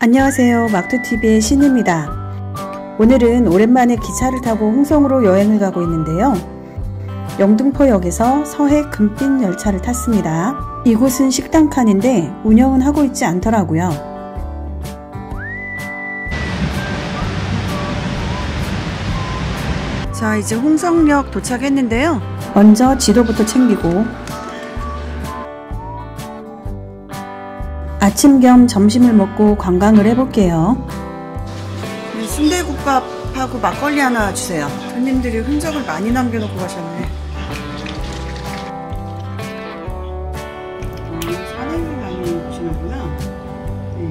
안녕하세요. 막투TV의 신입니다. 오늘은 오랜만에 기차를 타고 홍성으로 여행을 가고 있는데요. 영등포역에서 서해 금빛 열차를 탔습니다. 이곳은 식당 칸인데 운영은 하고 있지 않더라고요. 자, 이제 홍성역 도착했는데요. 먼저 지도부터 챙기고 아침 겸 점심을 먹고 관광을 해볼게요. 순대국밥하고 막걸리 하나 주세요. 손님들이 흔적을 많이 남겨놓고 가셨네. 어, 사장님 많이 주시는구나. 네.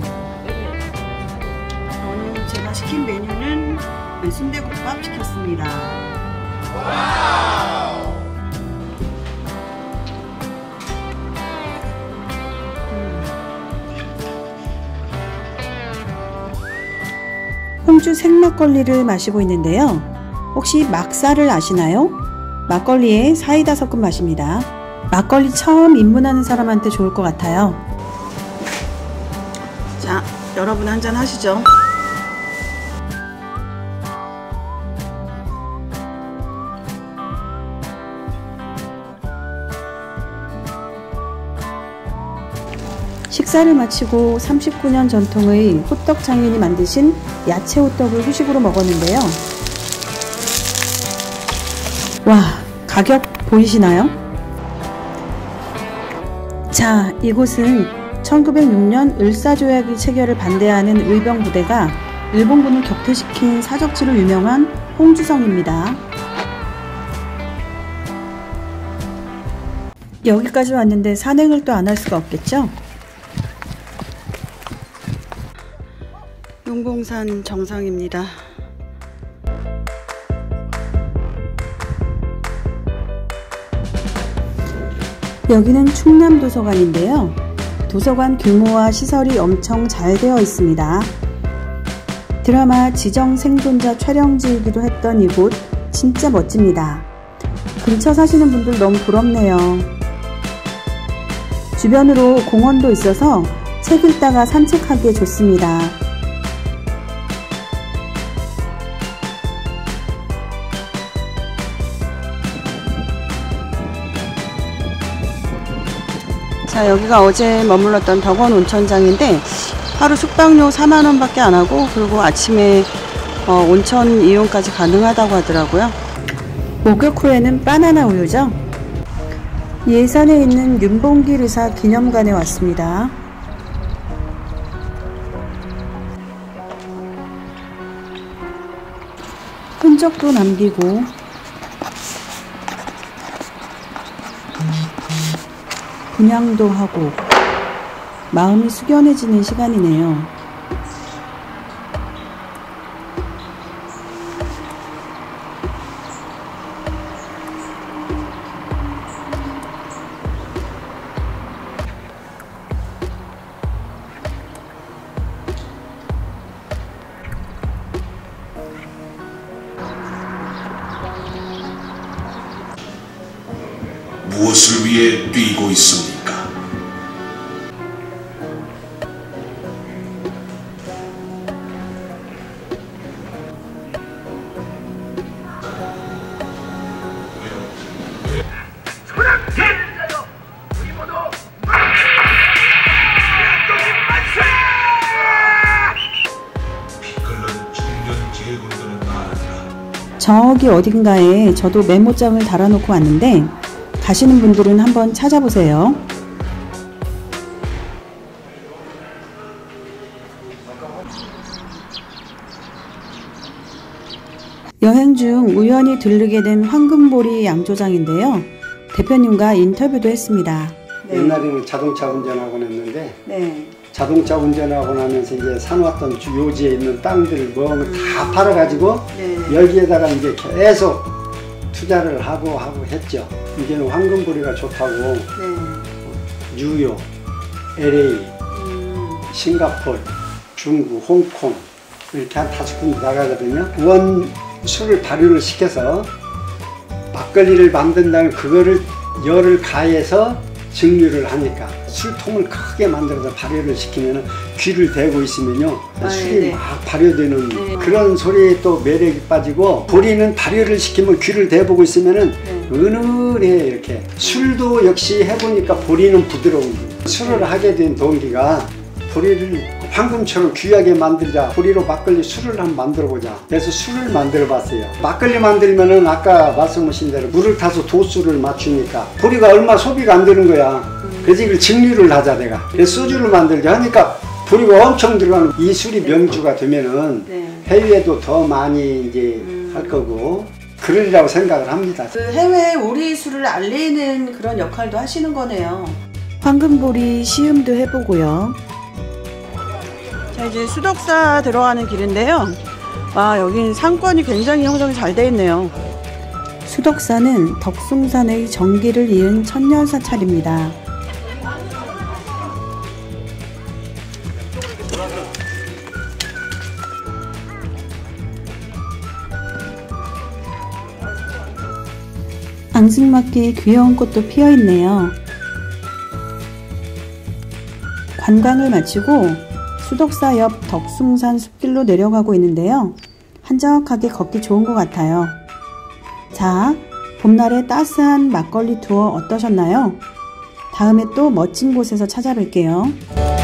저는 제가 시킨 메뉴는 순대국밥 시켰습니다. 홍주 생막걸리를 마시고 있는데요. 혹시 막사를 아시나요? 막걸리에 사이다 섞은 맛입니다. 막걸리 처음 입문하는 사람한테 좋을 것 같아요. 자, 여러분 한 잔 하시죠. 식사를 마치고 39년 전통의 호떡 장인이 만드신 야채 호떡을 후식으로 먹었는데요. 와, 가격 보이시나요? 자, 이곳은 1906년 을사조약의 체결을 반대하는 의병 부대가 일본군을 격퇴시킨 사적지로 유명한 홍주성입니다. 여기까지 왔는데 산행을 또 안 할 수가 없겠죠? 용봉산 정상입니다. 여기는 충남도서관인데요. 도서관 규모와 시설이 엄청 잘 되어 있습니다. 드라마 지정 생존자 촬영지이기도 했던 이곳 진짜 멋집니다. 근처 사시는 분들 너무 부럽네요. 주변으로 공원도 있어서 책 읽다가 산책하기에 좋습니다. 자 여기가 어제 머물렀던 덕원 온천장인데 하루 숙박료 4만원 밖에 안하고 그리고 아침에 어, 온천 이용까지 가능하다고 하더라고요. 목욕 후에는 바나나 우유죠? 예산에 있는 윤봉길 의사 기념관에 왔습니다. 흔적도 남기고 분양도 하고 마음이 숙연해지는 시간이네요. 무엇을 위해 뛰고 있습니까? 저기 어딘가에 저도 메모장을 달아놓고 왔는데 가시는 분들은 한번 찾아보세요. 여행 중 우연히 들르게 된 황금보리 양조장인데요. 대표님과 인터뷰도 했습니다. 옛날에는 자동차 운전하곤 했는데 네. 자동차 운전하고 나면서 이제 사놓았던 주 요지에 있는 땅들을 뭐다 팔아가지고 네. 여기에다가 이제 계속 투자를 하고 하고 했죠. 이제는 황금보리가 좋다고 네. 뉴욕, LA, 음, 싱가폴, 중국, 홍콩 이렇게 한 다섯 군데 나가거든요. 원 술을 발효를 시켜서 막걸리를 만든 다음에 그거를 열을 가해서 증류를 하니까 술통을 크게 만들어서 발효를 시키면 귀를 대고 있으면요 아, 술이 네. 막 발효되는 네. 그런 소리에 또 매력이 빠지고 보리는 발효를 시키면 귀를 대보고 있으면은 네. 은은해 이렇게 술도 역시 해보니까 보리는 부드러운 거. 술을 하게 된 동기가 보리를 황금처럼 귀하게 만들자. 보리로 막걸리 술을 한번 만들어 보자. 그래서 술을 만들어 봤어요. 막걸리 만들면은 아까 말씀하신 대로 물을 타서 도수를 맞추니까 보리가 얼마 소비가 안 되는 거야. 그래서 이걸 증류를 하자 내가. 그래서 소주를 만들자 하니까 보리가 엄청 들어가는 이 술이 명주가 되면은 네. 해외에도 더 많이 이제 할 거고 그러리라고 생각을 합니다. 그 해외 우리 술을 알리는 그런 역할도 하시는 거네요. 황금보리 시음도 해보고요. 자 이제 수덕사 들어가는 길인데요. 와 여긴 상권이 굉장히 형성이 잘 돼 있네요. 수덕사는 덕숭산의 정기를 이은 천년 사찰입니다. 앙증맞게 귀여운 꽃도 피어 있네요. 관광을 마치고 수덕사 옆 덕숭산 숲길로 내려가고 있는데요. 한적하게 걷기 좋은 것 같아요. 자, 봄날의 따스한 막걸리 투어 어떠셨나요? 다음에 또 멋진 곳에서 찾아뵐게요.